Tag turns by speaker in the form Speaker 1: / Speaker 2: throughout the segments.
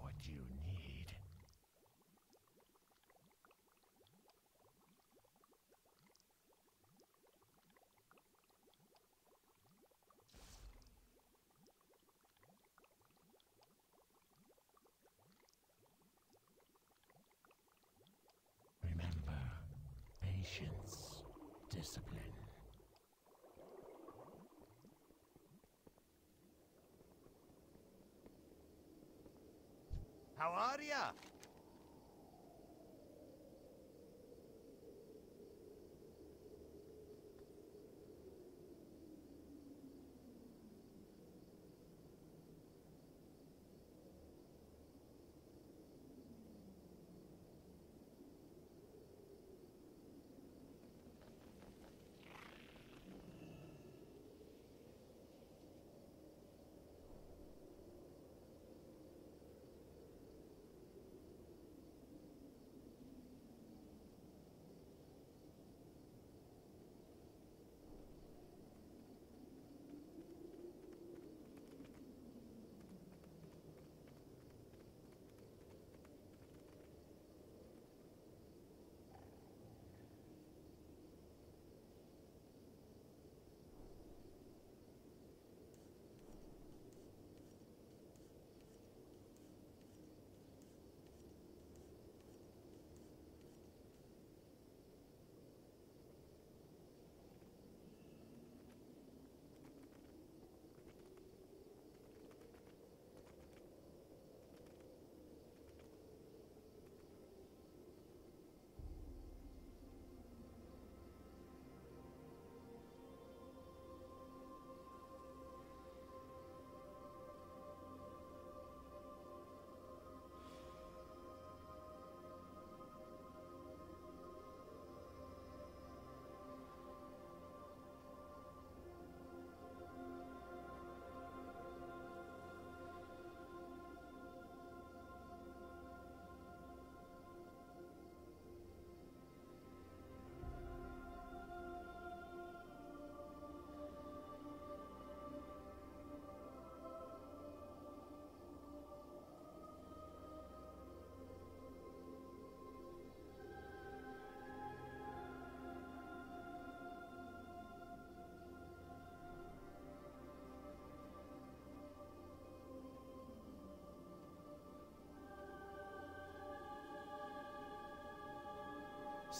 Speaker 1: what you need.
Speaker 2: How are ya?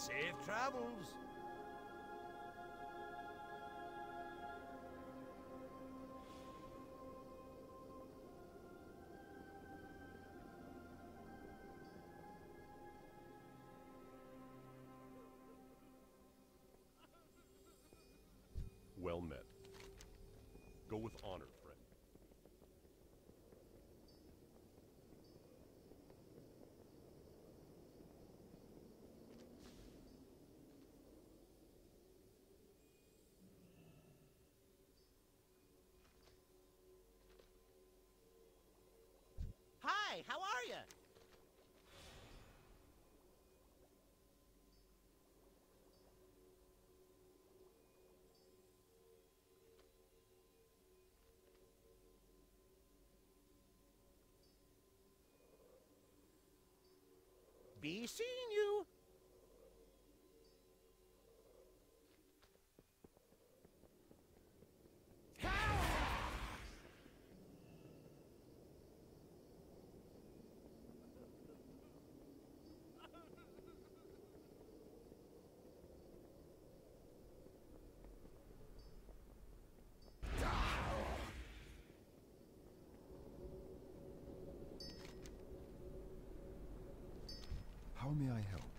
Speaker 2: Safe travels. Hi, how are you? Be seeing you.
Speaker 3: May I help?